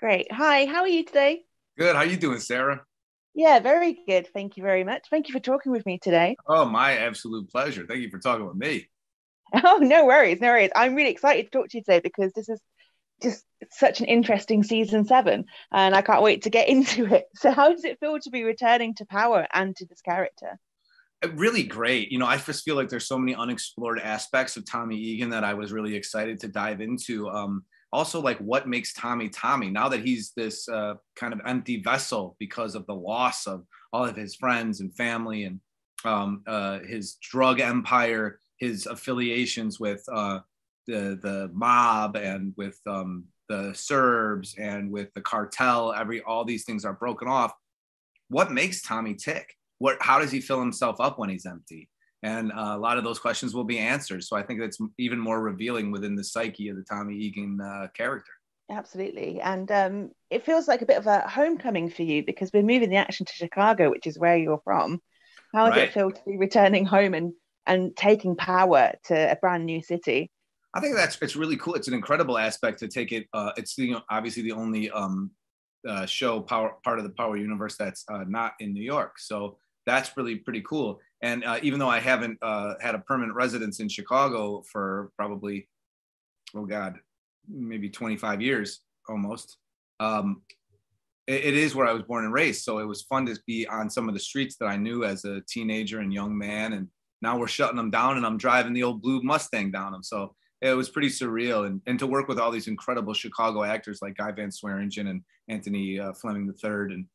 Great. Hi, how are you today? Good. How are you doing, Sarah? Yeah, very good. Thank you very much. Thank you for talking with me today. Oh, my absolute pleasure. Thank you for talking with me. Oh, no worries, no worries. I'm really excited to talk to you today because this is just such an interesting season seven, and I can't wait to get into it. So, how does it feel to be returning to power and to this character? Uh, really great. You know, I just feel like there's so many unexplored aspects of Tommy Egan that I was really excited to dive into. Um, also, like what makes Tommy Tommy now that he's this uh, kind of empty vessel because of the loss of all of his friends and family and um, uh, his drug empire, his affiliations with uh, the the mob and with um, the Serbs and with the cartel. Every all these things are broken off. What makes Tommy tick? What? How does he fill himself up when he's empty? And uh, a lot of those questions will be answered. So I think that's even more revealing within the psyche of the Tommy Egan uh, character. Absolutely, and um, it feels like a bit of a homecoming for you because we're moving the action to Chicago, which is where you're from. How does right. it feel to be returning home and and taking power to a brand new city? I think that's it's really cool. It's an incredible aspect to take it. Uh, it's the, obviously the only um, uh, show power part of the Power universe that's uh, not in New York. So that's really pretty cool. And uh, even though I haven't uh, had a permanent residence in Chicago for probably, oh God, maybe 25 years almost, um, it, it is where I was born and raised. So it was fun to be on some of the streets that I knew as a teenager and young man. And now we're shutting them down and I'm driving the old blue Mustang down them. So it was pretty surreal. And, and to work with all these incredible Chicago actors like Guy Van Swearingen and Anthony uh, Fleming III and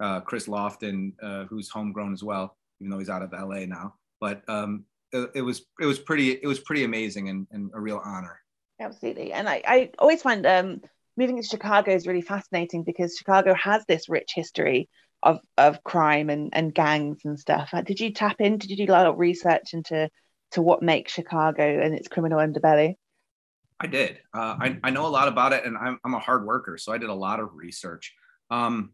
uh, Kris Lofton, uh, who's homegrown as well, even though he's out of LA now. But um, it, it, was it was pretty it was pretty amazing and, and a real honor. Absolutely, and I, I always find um, moving to Chicago is really fascinating because Chicago has this rich history of of crime and, and gangs and stuff. Uh, did you tap in? Did you do a lot of research into to what makes Chicago and its criminal underbelly? I did. Uh, I, I know a lot about it, and I'm, I'm a hard worker, so I did a lot of research. Um,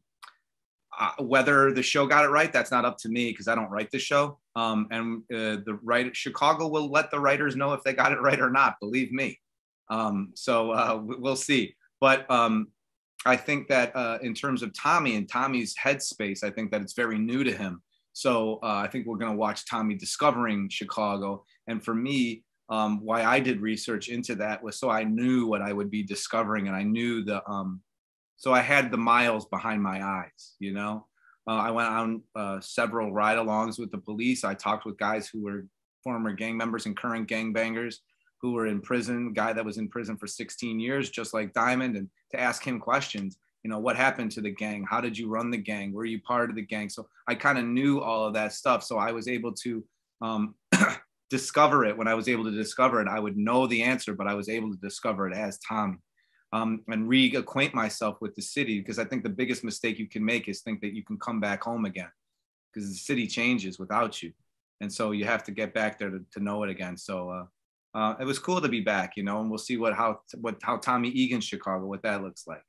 uh, whether the show got it right, that's not up to me because I don't write the show. Um, and uh, the right Chicago will let the writers know if they got it right or not. Believe me. Um, so uh, we'll see. But um, I think that uh, in terms of Tommy and Tommy's headspace, I think that it's very new to him. So uh, I think we're going to watch Tommy discovering Chicago. And for me, um, why I did research into that was so I knew what I would be discovering, and I knew the um, so I had the miles behind my eyes, you know. Uh, I went on uh, several ride-alongs with the police. I talked with guys who were former gang members and current gang bangers who were in prison. Guy that was in prison for 16 years, just like Diamond, and to ask him questions. You know, what happened to the gang? How did you run the gang? Were you part of the gang? So I kind of knew all of that stuff. So I was able to um, discover it when I was able to discover it. I would know the answer, but I was able to discover it as Tommy um, and reacquaint myself with the city because I think the biggest mistake you can make is think that you can come back home again because the city changes without you. And so you have to get back there to, to know it again. So uh, uh, it was cool to be back, you know, and we'll see what how what how Tommy Egan Chicago what that looks like.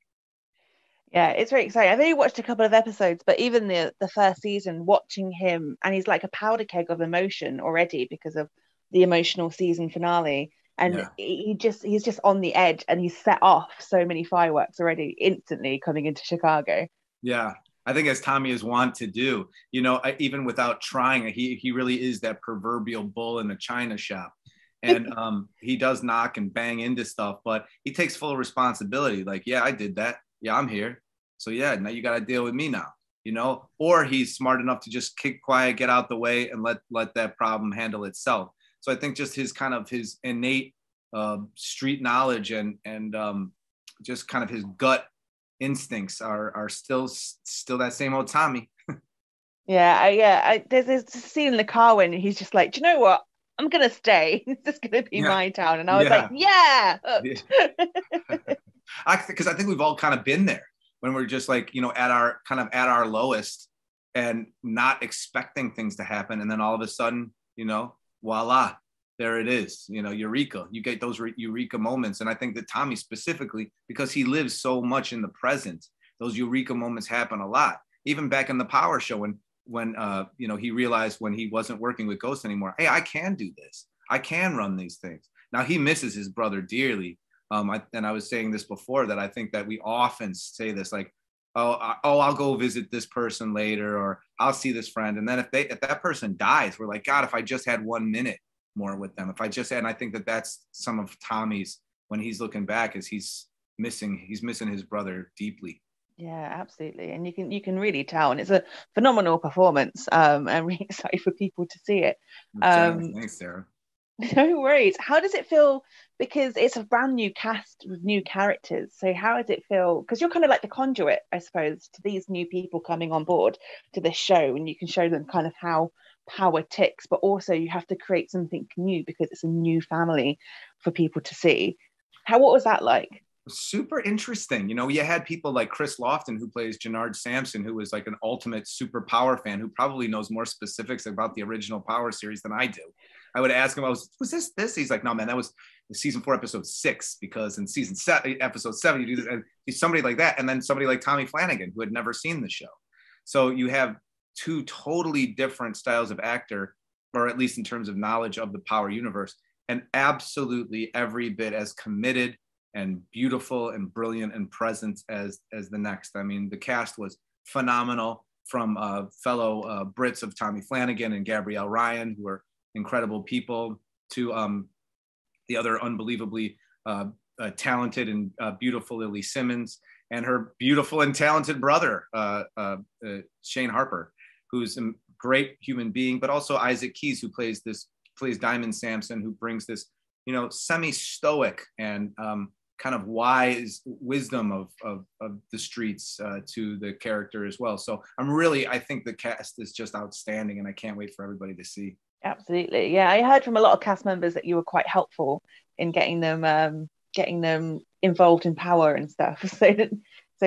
Yeah, it's very exciting. I've only watched a couple of episodes, but even the the first season, watching him, and he's like a powder keg of emotion already because of the emotional season finale and yeah. he just he's just on the edge and he's set off so many fireworks already instantly coming into chicago. Yeah. I think as tommy is wont to do you know even without trying he he really is that proverbial bull in a china shop. And um, he does knock and bang into stuff but he takes full responsibility. Like yeah i did that. Yeah i'm here. So yeah now you got to deal with me now you know? Or he's smart enough to just kick quiet get out the way and let let that problem handle itself so I think just his kind of his innate uh, street knowledge and and um, just kind of his gut instincts are are still still that same old Tommy. yeah, I, yeah. I, there's this scene in the car when he's just like, do you know what? I'm gonna stay. this just gonna be yeah. my town, and I was yeah. like, yeah. Because I, I think we've all kind of been there when we're just like you know at our kind of at our lowest and not expecting things to happen, and then all of a sudden, you know, voila, there it is. You know, eureka. You get those eureka moments. And I think that Tommy specifically, because he lives so much in the present, those eureka moments happen a lot. Even back in the Power Show, when when uh, you know he realized when he wasn't working with Ghost anymore, hey, I can do this. I can run these things. Now he misses his brother dearly, Um, I, and I was saying this before that I think that we often say this like, oh, I, oh, I'll go visit this person later, or I'll see this friend, and then if they if that person dies, we're like, God, if I just had one minute more with them, if I just had, and I think that that's some of Tommy's when he's looking back, is he's missing he's missing his brother deeply. Yeah, absolutely, and you can you can really tell, and it's a phenomenal performance. Um, I'm really excited for people to see it. Um, Thanks, Sarah. No worries. How does it feel? Because it's a brand new cast with new characters. So how does it feel? Because you're kind of like the conduit, I suppose, to these new people coming on board to this show, and you can show them kind of how power ticks, but also you have to create something new because it's a new family for people to see. How what was that like? super interesting. You know, you had people like Kris Lofton, who plays Jenard Sampson, who was like an ultimate super power fan, who probably knows more specifics about the original Power series than I do. I would ask him, I was, was this this? He's like, no, man, that was season four, episode six, because in season seven, episode seven, you do this. And he's somebody like that. And then somebody like Tommy Flanagan, who had never seen the show. So you have two totally different styles of actor, or at least in terms of knowledge of the Power universe, and absolutely every bit as committed and beautiful and brilliant and present as as the next. I mean, the cast was phenomenal from uh, fellow uh, Brits of Tommy Flanagan and Gabrielle Ryan, who are incredible people, to um, the other unbelievably uh, uh talented and uh, beautiful Lili Simmons and her beautiful and talented brother uh, Shane Harper, who's a great human being, but also Isaac Keys, who plays this plays Diamond Sampson, who brings this you know semi stoic and um, kind of wise wisdom of, of, of the streets uh, to the character as well. So I'm really, I think the cast is just outstanding and I can't wait for everybody to see. Absolutely. Yeah. I heard from a lot of cast members that you were quite helpful in getting them, um, getting them involved in power and stuff. So, so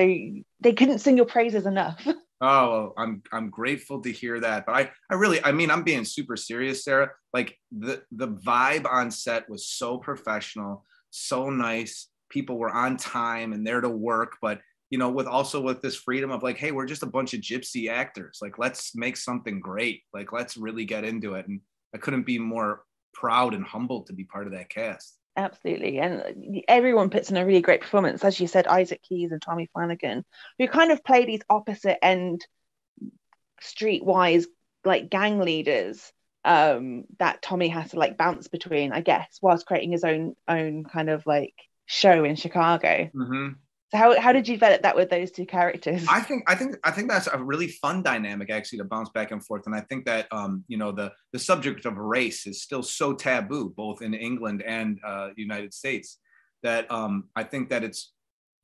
they couldn't sing your praises enough. Oh, I'm I'm grateful to hear that. But I I really I mean I'm being super serious, Sarah. Like the the vibe on set was so professional, so nice people were on time and there to work but you know with also with this freedom of like hey we're just a bunch of gypsy actors. Like let's make something great. Like let's really get into it. And i couldn't be more proud and humbled to be part of that cast. Absolutely. And everyone puts in a really great performance. As you said isaac keys and tommy flanagan who kind of play these opposite end streetwise like gang leaders um that tommy has to like bounce between i guess whilst creating his own own kind of like show in Chicago. Mm-hmm. So how, how did you develop that with those two characters? I think I think I think that's a really fun dynamic actually to bounce back and forth. And I think that um, you know the the subject of race is still so taboo both in England and uh, United States that um, I think that it's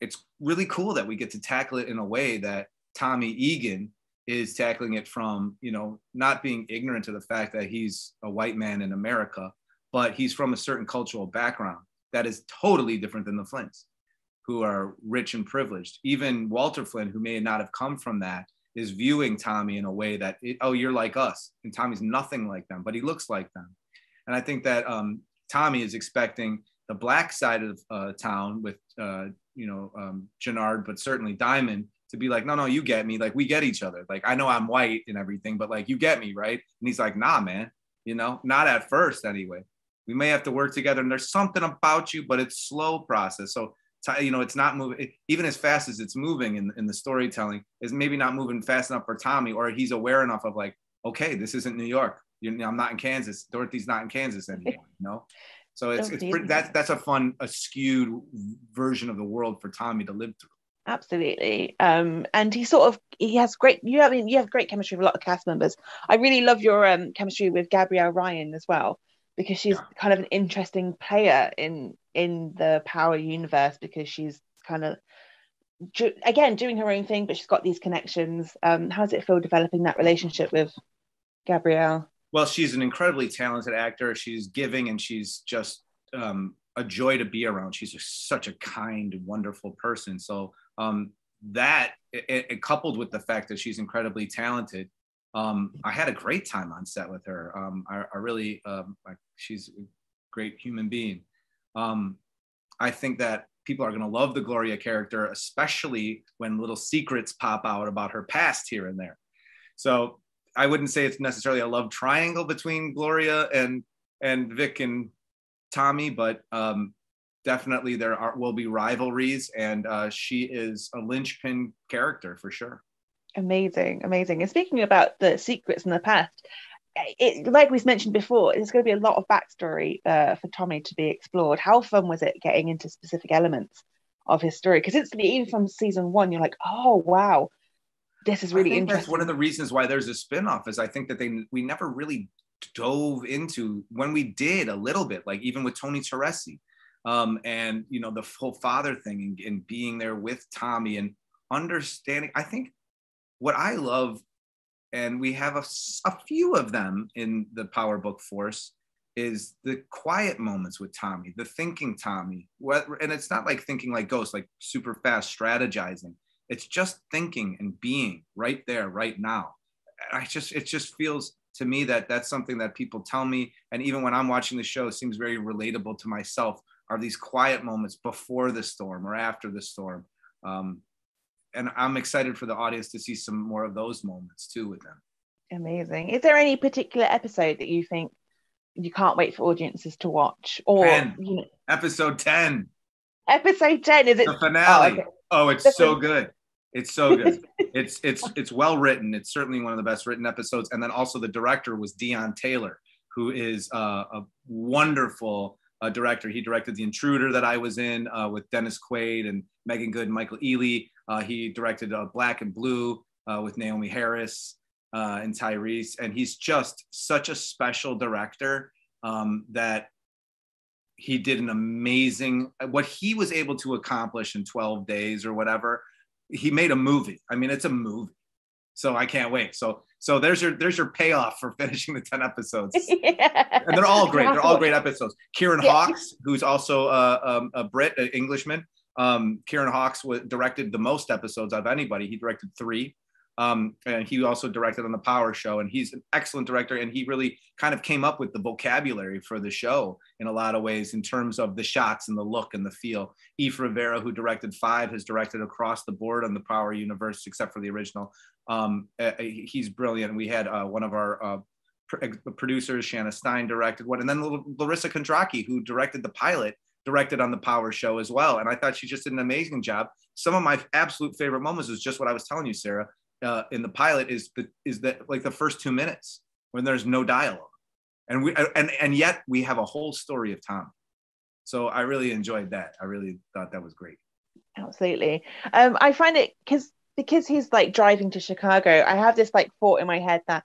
it's really cool that we get to tackle it in a way that Tommy Egan is tackling it from you know not being ignorant to the fact that he's a white man in America, but he's from a certain cultural background that is totally different than the Flynns, who are rich and privileged. Even Walter Flynn, who may not have come from that, is viewing Tommy in a way that, it, oh, you're like us. And Tommy's nothing like them, but he looks like them. And I think that um, Tommy is expecting the black side of uh, town with, uh, you know, um, Jenard, but certainly Diamond to be like, no, no, you get me. Like, we get each other. Like, I know I'm white and everything, but like, you get me, right? And he's like, nah, man, you know, not at first anyway we may have to work together and there's something about you but it's slow process so you know it's not moving even as fast as it's moving in, in the storytelling is maybe not moving fast enough for tommy or he's aware enough of like okay this isn't new york. You know, i'm not in kansas. Dorothy's not in kansas anymore you know? So it's, it's pretty, that's that's a fun a skewed version of the world for tommy to live through. Absolutely. Um and he sort of he has great you have I mean, you have great chemistry with a lot of cast members. I really love your um chemistry with gabrielle ryan as well because she's yeah. kind of an interesting player in in the power universe because she's kind of again doing her own thing but she's got these connections. Um how does it feel developing that relationship with gabrielle? Well she's an incredibly talented actor. She's giving and she's just um a joy to be around. She's just such a kind wonderful person. So um that it, it, coupled with the fact that she's incredibly talented um, I had a great time on set with her. Um, I, I, really, um, I, she's a great human being. Um, I think that people are going to love the Gloria character, especially when little secrets pop out about her past here and there. So I wouldn't say it's necessarily a love triangle between Gloria and and Vic and Tommy, but um, definitely there are will be rivalries, and uh, she is a linchpin character for sure. Amazing, amazing. And speaking about the secrets in the past, it, like we've mentioned before, there's going to be a lot of backstory uh, for Tommy to be explored. How fun was it getting into specific elements of his story? Because it's even from season one, you're like, oh wow, this is really interesting. That's one of the reasons why there's a spin-off is I think that they we never really dove into when we did a little bit, like even with Tony Teresi, um, and you know the whole father thing and, and being there with Tommy and understanding. I think what I love, and we have a, a few of them in the Power Book Force, is the quiet moments with Tommy, the thinking Tommy. And it's not like thinking like ghosts, like super fast strategizing. It's just thinking and being right there, right now. I just, it just feels to me that that's something that people tell me. And even when I'm watching the show, it seems very relatable to myself are these quiet moments before the storm or after the storm. Um, and I'm excited for the audience to see some more of those moments too with them. Amazing. Is there any particular episode that you think you can't wait for audiences to watch? Or 10. You know, episode 10. Episode 10 is it the finale? Oh, okay. oh it's the so fin- good. It's so good. it's it's it's well written. It's certainly one of the best written episodes. And then also the director was Deon Taylor, who is uh, a wonderful uh, director. He directed The Intruder that I was in uh, with Dennis Quaid and Meagan Good and Michael Ealy. Uh, he directed uh, Black and Blue uh, with Naomie Harris uh, and Tyrese. And he's just such a special director um, that he did an amazing, what he was able to accomplish in 12 days or whatever. He made a movie. I mean, it's a movie. So I can't wait. So so there's your there's your payoff for finishing the 10 episodes. yeah. And they're all great. They're all great episodes. Kieran yeah. Hawks, who's also a, um, a Brit, an Englishman. Um, Kieran Hawks w- directed the most episodes of anybody. He directed three. Um, and he also directed on the Power Show, and he's an excellent director. And he really kind of came up with the vocabulary for the show in a lot of ways, in terms of the shots and the look and the feel. Eif Rivera, who directed five, has directed across the board on the Power universe, except for the original. Um, uh, he's brilliant. We had uh, one of our uh, pr- producers, Shanna Stein, directed one, and then Larysa Kondracki, who directed the pilot, directed on the Power Show as well. And I thought she just did an amazing job. Some of my absolute favorite moments is just what I was telling you, Sarah uh, in the pilot is the is that like the first two minutes when there's no dialogue, and we and and yet we have a whole story of Tom. So I really enjoyed that. I really thought that was great. Absolutely. Um, I find it because because he's like driving to Chicago. I have this like thought in my head that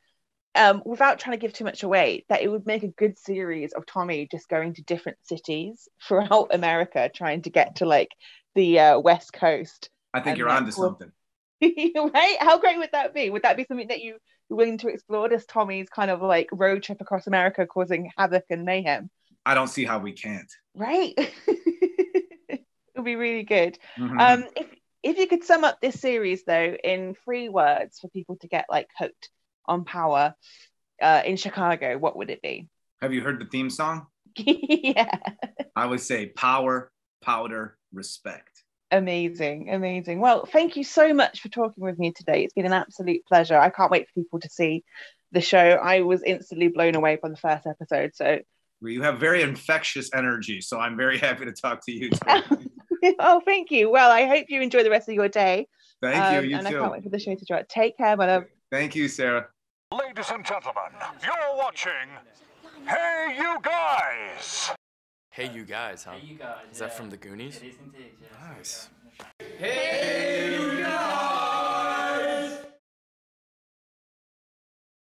um, without trying to give too much away, that it would make a good series of Tommy just going to different cities throughout America, trying to get to like the uh, West Coast. I think you're onto something. right? How great would that be? Would that be something that you are willing to explore? This Tommy's kind of like road trip across America, causing havoc and mayhem. I don't see how we can't. Right? it would be really good. Mm-hmm. Um, if if you could sum up this series though in three words for people to get like hooked on power uh, in Chicago, what would it be? Have you heard the theme song? yeah. I would say power, powder, respect. Amazing, amazing. Well, thank you so much for talking with me today. It's been an absolute pleasure. I can't wait for people to see the show. I was instantly blown away from the first episode. So you have very infectious energy, so I'm very happy to talk to you. oh, thank you. Well, I hope you enjoy the rest of your day. Thank um, you. You and too. I can't wait for the show to start. Take care, my love. Thank you, Sarah. Ladies and gentlemen, you're watching Hey You Guys! Hey You Guys, huh? Hey you guys, is that yeah. from the Goonies? It is indeed. Nice. Hey!